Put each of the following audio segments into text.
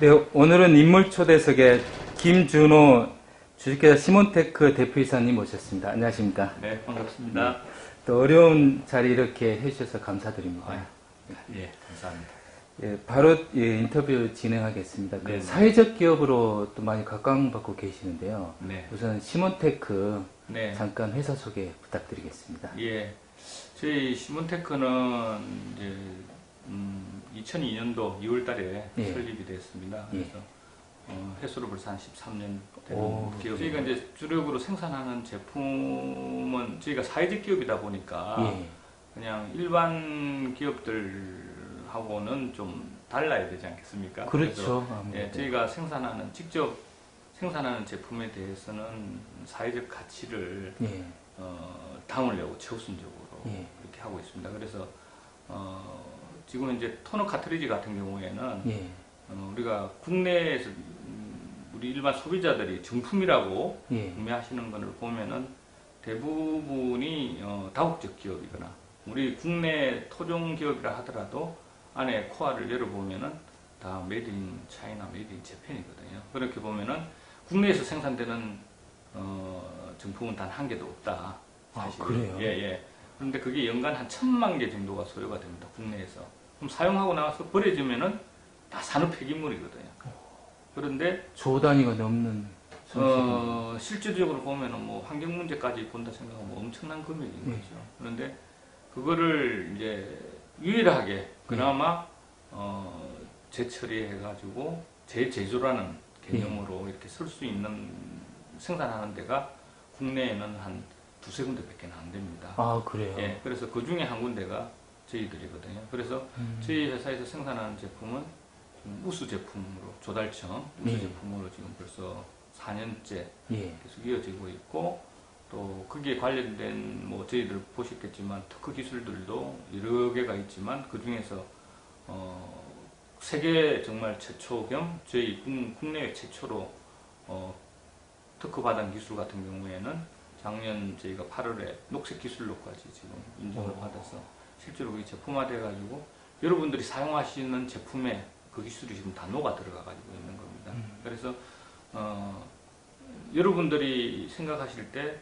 네, 오늘은 인물 초대석에 김준호 주식회사 시몬테크 대표이사님 모셨습니다. 안녕하십니까? 네, 반갑습니다. 또 어려운 자리 이렇게 해주셔서 감사드립니다. 아, 예, 감사합니다. 예, 바로 예, 인터뷰 진행하겠습니다. 그 네, 네. 사회적 기업으로 또 많이 각광받고 계시는데요. 네, 우선 시몬테크 네, 잠깐 회사 소개 부탁드리겠습니다. 예. 저희 시몬테크는 이제 음, 2002년도 2월달에 예. 설립이 됐습니다. 예. 그래서 어, 횟수로 벌써 한 13년 된 오. 기업. 저희가 이제 주력으로 생산하는 제품은 저희가 사회적 기업이다 보니까 예, 그냥 일반 기업들하고는 좀 달라야 되지 않겠습니까? 그렇죠. 예. 저희가 생산하는 직접 생산하는 제품에 대해서는 사회적 가치를 예, 어, 담으려고 최우선적으로 예. 그렇게 하고 있습니다. 그래서 어, 지금 이제 토너 카트리지 같은 경우에는 예, 어, 우리가 국내에서 음, 우리 일반 소비자들이 정품이라고 예, 구매하시는 것을 보면은 대부분이 어, 다국적 기업이거나 우리 국내 토종 기업이라 하더라도 안에 코아를 열어보면은 다 made in China made in Japan이거든요. 그렇게 보면은 국내에서 생산되는 어, 정품은 단 한 개도 없다. 아, 사실. 그래요? 예, 예. 그런데 그게 연간 한 천만 개 정도가 소요가 됩니다. 국내에서. 그럼 사용하고 나서 버려지면은 다 산업 폐기물이거든요. 그런데 조 단위가 넘는. 어, 실질적으로 보면은 뭐 환경 문제까지 본다 생각하면 뭐 엄청난 금액인 네. 거죠. 그런데 그거를 이제 유일하게 그나마 어, 재처리해 가지고 재제조라는 개념으로 이렇게 쓸 수 있는 생산하는 데가 국내에는 한 두세 군데밖에 안 됩니다. 아, 그래요? 예, 그래서 그 중에 한 군데가 저희들이거든요. 그래서 음. 저희 회사에서 생산하는 제품은 좀 우수 제품으로 조달청 우수 네. 제품으로 지금 벌써 4년째 예, 계속 이어지고 있고 또 거기에 관련된 뭐 저희들 보셨겠지만 특허 기술들도 여러 개가 있지만 그 중에서 어 세계 정말 최초 겸 저희 국- 국내외 최초로 어 특허 받은 기술 같은 경우에는 작년 저희가 8월에 녹색 기술로까지 지금 인정을 오. 받아서 실제로 그게 제품화돼 가지고 여러분들이 사용하시는 제품에 그 기술이 지금 다 녹아 들어가 가지고 있는 겁니다. 음. 그래서 어 여러분들이 생각하실 때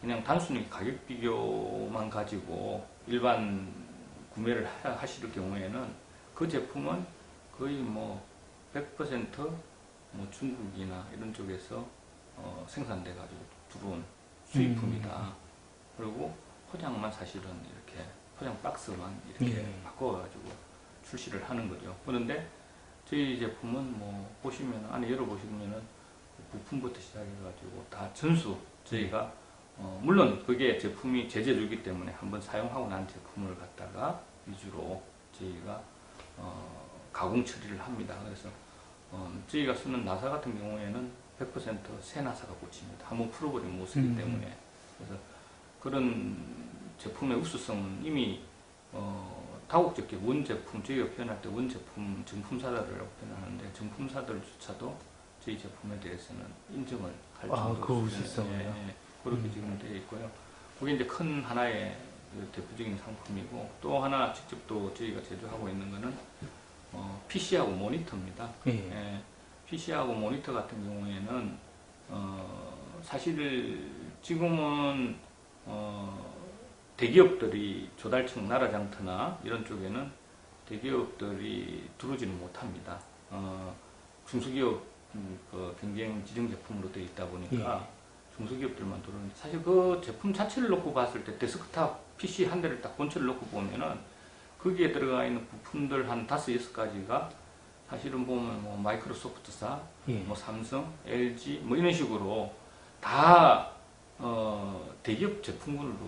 그냥 단순히 가격 비교만 가지고 일반 구매를 하- 하실 경우에는 그 제품은 거의 뭐 100%뭐 중국이나 이런 쪽에서 어 생산돼 가지고 들어온 수입품이다. 그리고 포장만 사실은 이렇게 포장 박스만 이렇게 예. 바꿔가지고 출시를 하는 거죠. 그런데 저희 제품은 뭐 보시면 안에 열어보시면은 부품부터 시작해가지고 다 전수 저희가 어, 물론 그게 제품이 제재주기 때문에 한번 사용하고 난 제품을 갖다가 위주로 저희가 어, 가공 처리를 합니다. 그래서 어, 저희가 쓰는 나사 같은 경우에는 100%새 나사가 꽂힙니다. 한번 풀어버리면 못 쓰기 음. 때문에 그래서 그런 제품의 우수성은 이미 어, 다국적 기업 원제품 저희가 표현할 때 원제품 정품사들이라고 표현하는데 정품사들조차도 저희 제품에 대해서는 인정을 할 아, 정도로 그 수준의- 우수성을요? 예, 예, 그렇게 음. 지금 되어 있고요. 그게 이제 큰 하나의 그 대표적인 상품이고 또 하나 직접 또 저희가 제조하고 있는 거는 어, PC하고 모니터입니다. 예, 예, PC하고 모니터 같은 경우에는 어, 사실 지금은 어, 대기업들이 조달청 나라장터나 이런 쪽에는 대기업들이 들어오지는 못합니다. 어, 중소기업 음, 그 경쟁 지정 제품으로 되어 있다 보니까 중소기업들만 들어오는데 사실 그 제품 자체를 놓고 봤을 때 데스크탑 PC 한 대를 딱 본체를 놓고 보면은 거기에 들어가 있는 부품들 한 다섯 여섯 가지가 사실은 보면 뭐 마이크로소프트사, 예. 뭐 삼성, LG 뭐 이런 식으로 다 어, 대기업 제품군으로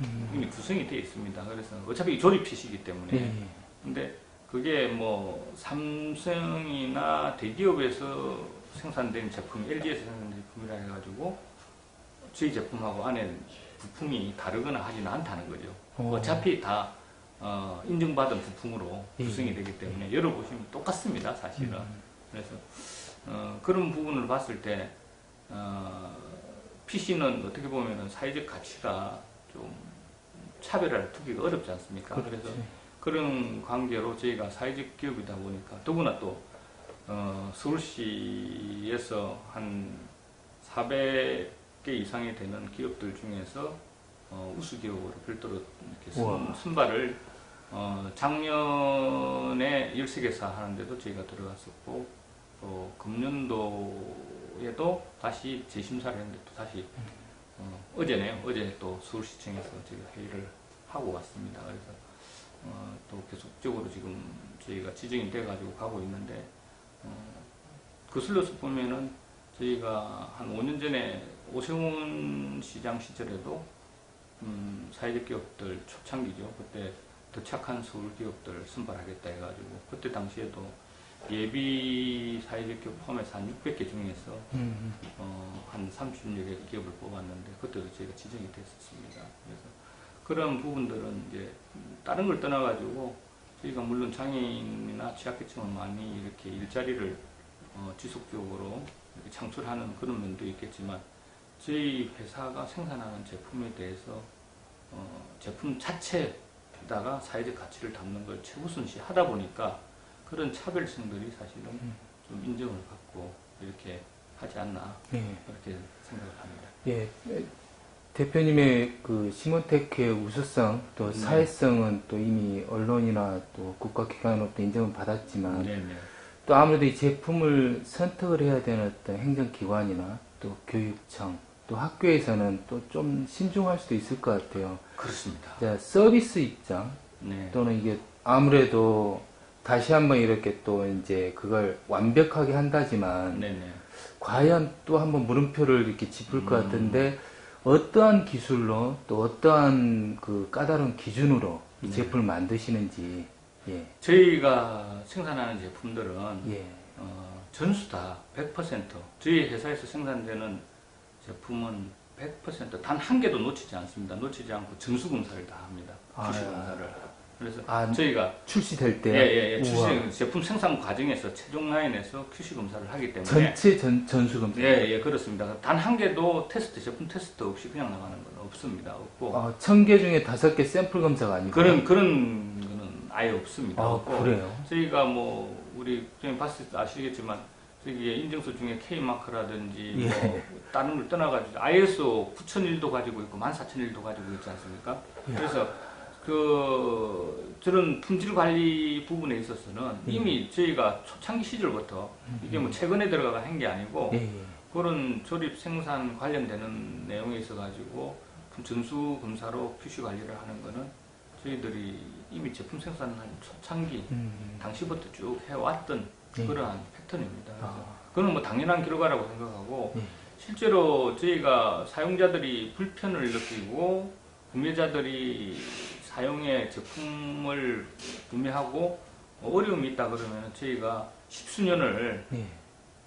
음. 이미 구성이 되어 있습니다. 그래서 어차피 조립 PC이기 때문에 예, 근데 그게 뭐 삼성이나 대기업에서 생산된 제품, LG에서 생산된 제품이라 해가지고 저희 제품하고 안에 부품이 다르거나 하지는 않다는 거죠. 어. 어차피 다 어, 인증받은 부품으로 예. 구성이 되기 때문에 열어보시면 똑같습니다, 사실은. 음. 그래서 어, 그런 부분을 봤을 때 어, PC는 어떻게 보면 사회적 가치가 좀 차별화를 두기가 어렵지 않습니까? 그래서 그렇지. 그런 관계로 저희가 사회적 기업이다 보니까 더구나 또 어, 서울시에서 한 400개 이상이 되는 기업들 중에서 어, 우수 기업으로 별도로 이렇게 순, 우와. 순 발을 어, 작년에 13개사 하는데도 저희가 들어갔었고 또 금년도에도 다시 재심사를 했는데 또 다시 어, 어제네요. 어제 또 서울시청에서 저희가 회의를 하고 왔습니다. 그래서 어, 또 계속적으로 지금 저희가 지정이 돼가지고 가고 있는데 어, 거슬러서 보면은 저희가 한 5년 전에 오세훈 시장 시절에도 음, 사회적 기업들 초창기죠. 그때 더 착한 서울 기업들 선발하겠다 해가지고 그때 당시에도 예비 사회적 기업 포함해서 한 600개 중에서 음, 어, 한 30여 개 기업을 뽑았는데 그때도 저희가 지정이 됐었습니다. 그래서 그런 부분들은 이제 다른 걸 떠나가지고 저희가 물론 장애인이나 취약계층은 많이 이렇게 일자리를 어, 지속적으로 이렇게 창출하는 그런 면도 있겠지만 저희 회사가 생산하는 제품에 대해서 어, 제품 자체 에다가 사회적 가치를 담는 걸 최우선시 하다 보니까 그런 차별성들이 사실은 음. 좀 인정을 받고 이렇게 하지 않나 예. 그렇게 생각을 합니다. 예. 에, 대표님의 그 시몬테크의 우수성 또 네. 사회성은 또 이미 언론이나 또 국가기관으로부터 인정을 받았지만 네네. 또 아무래도 이 제품을 선택을 해야 되는 어떤 행정기관이나 또 교육청 또 학교에서는 또 좀 신중할 수도 있을 것 같아요. 그렇습니다. 자, 서비스 입장 네. 또는 이게 아무래도 다시 한번 이렇게 또 이제 그걸 완벽하게 한다지만 네네. 과연 또 한번 물음표를 이렇게 짚을 것 음. 같은데 어떠한 기술로 또 어떠한 그 까다로운 기준으로 이 네. 제품을 만드시는지 예, 저희가 생산하는 제품들은 예, 어, 전수 다 100% 저희 회사에서 생산되는 제품은 100%단 한 개도 놓치지 않습니다. 놓치지 않고 전수 검사를 다 합니다. 아, QC 검사를. 그래서 아, 저희가 출시될 때 예 예예 우와. 출시 제품 생산 과정에서 최종 라인에서 QC 검사를 하기 때문에 전체 전, 전수 검사. 예, 예, 그렇습니다. 단 한 개도 테스트, 제품 테스트 없이 그냥 나가는 건 없습니다. 없고. 아, 천개 중에 다섯 개 샘플 검사가 아니고 그런, 그런 거는 아예 없습니다. 아. 그래요? 저희가 뭐, 우리, 선생님 봤을 때 아시겠지만, 저기 인증서 중에 K마크라든지, 예. 뭐, 다른 걸 떠나가지고, ISO 9001도 가지고 있고, 14001도 가지고 있지 않습니까? 예. 그래서, 그, 저런 품질 관리 부분에 있어서는 예. 이미 저희가 초창기 시절부터, 이게 뭐 최근에 들어가 한게 아니고, 예, 예. 그런 조립 생산 관련되는 내용에 있어 가지고 전수 검사로 QC 관리를 하는 거는 저희들이 이미 제품 생산한 초창기 음, 당시부터 쭉 해왔던 예. 그러한 패턴입니다. 아, 그건 뭐 당연한 결과라고 생각하고 예. 실제로 저희가 사용자들이 불편을 느끼고 구매자들이 사용의 제품을 구매하고 어려움이 있다 그러면 저희가 십수년을 예.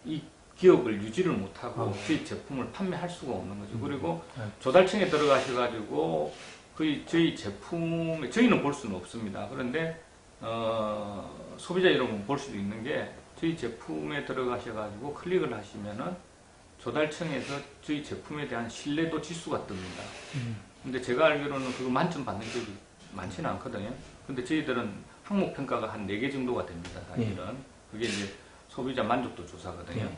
이 기업을 유지를 못하고 아. 저희 제품을 판매할 수가 없는 거죠. 그리고 아, 조달청에 들어가셔가지고 그 저희 제품에 저희는 볼 수는 없습니다. 그런데 어, 소비자 여러분 볼 수도 있는 게 저희 제품에 들어가셔가지고 클릭을 하시면은 조달청에서 저희 제품에 대한 신뢰도 지수가 뜹니다. 음, 근데 제가 알기로는 그거 만점 받는 기업이 많지는 않거든요. 근데 저희들은 항목 평가가 한 4개 정도가 됩니다. 사실은. 그게 이제 소비자 만족도 조사거든요. 예.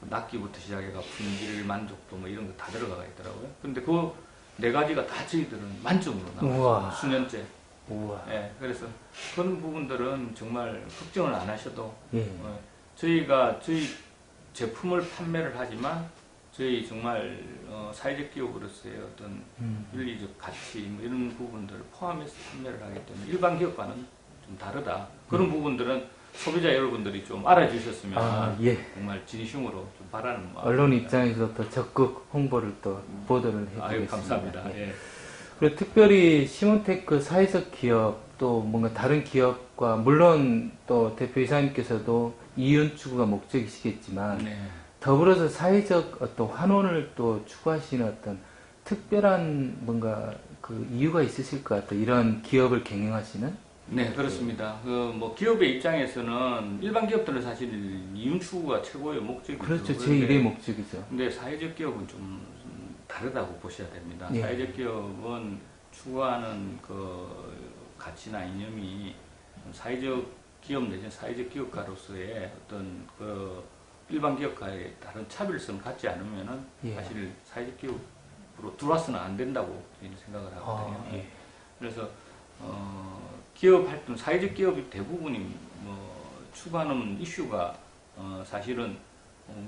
낚기부터 시작해가 품질 만족도 뭐 이런 거 다 들어가 있더라고요. 근데 그 네 가지가 다 저희들은 만점으로 나와요. 수년째. 우와. 예, 그래서 그런 부분들은 정말 걱정을 안 하셔도 예. 어, 저희가 저희 제품을 판매를 하지만 저희 정말 어, 사회적 기업으로서의 어떤 음, 윤리적 가치 뭐 이런 부분들을 포함해서 판매를 하기 때문에 일반 기업과는 좀 다르다. 그런 부분들은 소비자 여러분들이 좀 알아주셨으면 아, 예. 정말 진심으로 좀 바라는 마음. 언론 입장에서 더 적극 홍보를 또 보도를 해드리겠습니다. 아유 감사합니다. 예. 예. 그리고 특별히 시몬테크 사회적 기업 또 뭔가 다른 기업과 물론 또 대표 이사님께서도 이윤 추구가 목적이시겠지만 네. 더불어서 사회적 어떤 환원을 또 추구하시는 어떤 특별한 뭔가 그 이유가 있으실 것 같아요. 이런 기업을 경영하시는. 네, 그렇습니다. 그 뭐 기업의 입장에서는 일반 기업들은 사실 이윤 추구가 최고의 목적이죠. 그렇죠. 제 일의 목적이죠. 근데 사회적 기업은 좀 다르다고 보셔야 됩니다. 예. 사회적 기업은 추구하는 그 가치나 이념이 사회적 기업 내지 사회적 기업가로서의 어떤 그 일반 기업가의 다른 차별성을 갖지 않으면은 예. 사실 사회적 기업으로 들어와서는 안 된다고 생각을 하거든요. 아, 예. 그래서 어, 기업 활동, 사회적 기업이 대부분이 뭐 추구하는 이슈가 어, 사실은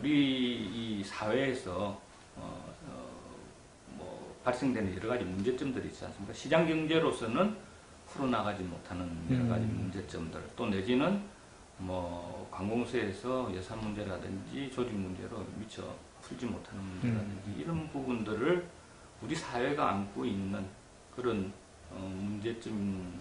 우리 이 사회에서 어, 어, 뭐 발생되는 여러 가지 문제점들이 있지 않습니까? 시장 경제로서는 풀어나가지 못하는 여러 가지 음. 문제점들 또 내지는 뭐 관공서에서 예산 문제라든지 조직 문제로 미처 풀지 못하는 문제라든지 이런 부분들을 우리 사회가 안고 있는 그런 어, 문제점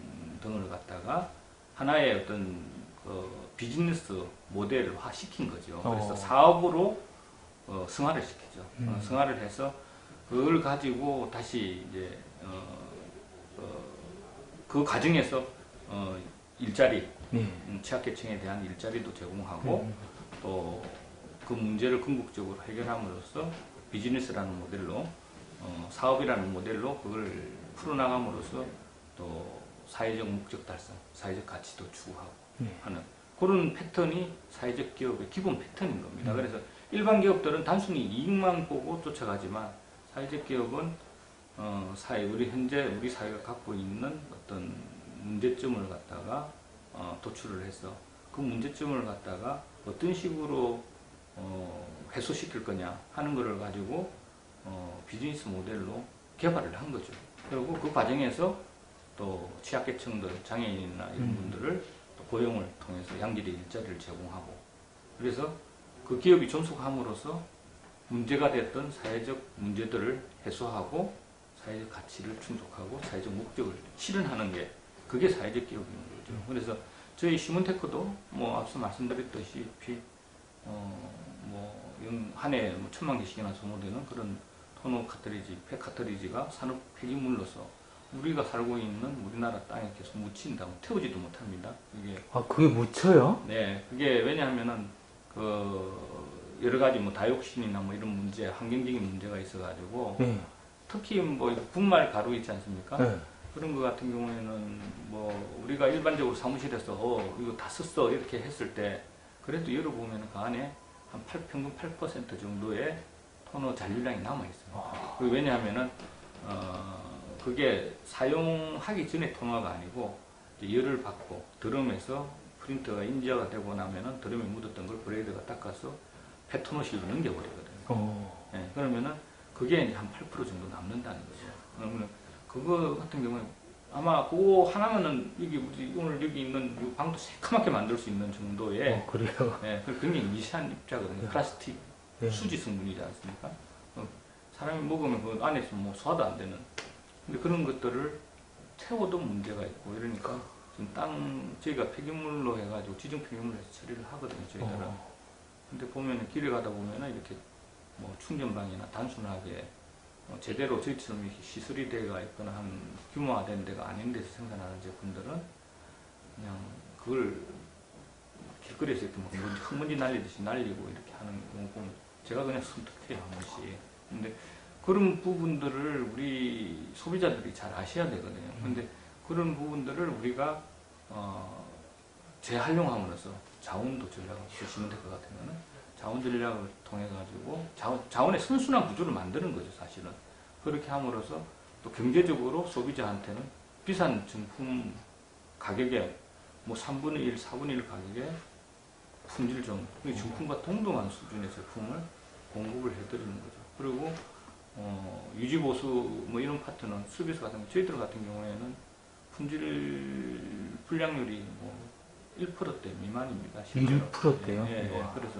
등을 갖다가 하나의 어떤 그 비즈니스 모델화 시킨 거죠. 그래서 어. 사업으로 어, 승화를 시키죠. 어, 음. 승화를 해서 그걸 가지고 다시 이제 어, 어, 그 과정에서 어, 일자리, 예. 음, 취약계층에 대한 일자리도 제공하고 음. 또그 문제를 궁극적으로 해결함으로써 비즈니스라는 모델로 어, 사업이라는 모델로 그걸 풀어나감으로써 또 사회적 목적 달성, 사회적 가치도 추구하고 예. 하는 그런 패턴이 사회적 기업의 기본 패턴인 겁니다. 음. 그래서 일반 기업들은 단순히 이익만 보고 쫓아가지만 사회적 기업은 어, 사회 우리 현재 우리 사회가 갖고 있는 어떤 문제점을 갖다가 어, 도출을 해서 그 문제점을 갖다가 어떤 식으로 어, 해소시킬 거냐 하는 것을 가지고 어, 비즈니스 모델로 개발을 한 거죠. 그리고 그 과정에서 또 취약계층들, 장애인이나 이런 음. 분들을 또 고용을 통해서 양질의 일자리를 제공하고 그래서 그 기업이 존속함으로써 문제가 됐던 사회적 문제들을 해소하고 사회적 가치를 충족하고 사회적 목적을 실현하는 게 그게 사회적 기업인 거죠. 그래서 저희 시몬테크도 뭐 앞서 말씀드렸듯이 어뭐한 해에 뭐 천만 개씩이나 소모되는 그런 토너 카트리지, 폐 카트리지가 산업 폐기물로서 우리가 살고 있는 우리나라 땅에 계속 묻힌다고 태우지도 못합니다. 이게 아, 그게 묻혀요? 네, 그게 왜냐하면은 그 여러 가지 뭐 다이옥신이나 뭐 이런 문제, 환경적인 문제가 있어가지고 예. 특히 뭐 분말 가루 있지 않습니까? 예. 그런 거 같은 경우에는 뭐 우리가 일반적으로 사무실에서 어 이거 다 썼어 이렇게 했을 때 그래도 열어보면 그 안에 한 8, 평균 8% 정도의 토너 잔류량이 남아 있어요. 그 왜냐하면은 어 그게 사용하기 전에 토너가 아니고 열을 받고 드럼에서 프린터가 인지가 되고 나면은 드럼에 묻었던 걸 브레이드가 닦아서 페토너실로 넘겨버리거든요. 어. 예, 그러면은 그게 이제 한8% 정도 남는다는 거죠. 그러면 그거 같은 경우에 아마 그거 하나면은 여기 우리 오늘 여기 있는 이 방도 새카맣게 만들 수 있는 정도의 어, 그래요? 예, 그 굉장히 미세한 입자거든요. 네. 플라스틱 예. 수지 성분이지 않습니까? 어, 사람이 먹으면 그 안에서 뭐 소화도 안 되는. 근데 그런 것들을 태워도 문제가 있고 이러니까 지금 땅 저희가 폐기물로 해가지고 지정 폐기물로 해서 처리를 하거든요. 저희들은. 어. 근데 보면 길에 가다 보면은 이렇게 뭐 충전방이나 단순하게 어, 제대로 저희처럼 이렇게 시설이 되어 있거나 한 규모화된 데가 아닌 데서 생산하는 제품들은 그냥 그걸 길거리에서 이렇게 막 먼지, 흙먼지 날리듯이 날리고 이렇게 하는 경우 보면 제가 그냥 선택해요 한 번씩. 근데 그런 부분들을 우리 소비자들이 잘 아셔야 되거든요. 근데 그런 부분들을 우리가 어, 재활용함으로써 자원도 전략을 쓰시면 될것 거는 자원 전략을 통해 가지고 자원, 자원의 선순환 구조를 만드는 거죠 사실은. 그렇게 함으로써 또 경제적으로 소비자한테는 비싼 정품 가격에 뭐 3분의 1, 4분의 1 가격에 품질 좀 정품과 동등한 수준의 제품을 공급을 해드리는 거죠. 그리고 어, 유지보수 뭐 이런 파트는 서비스 같은 거 저희들 같은 경우에는 품질 불량률이 뭐 1%대 미만입니다. 실제로. 1%대요? 예, 예. 와. 그래서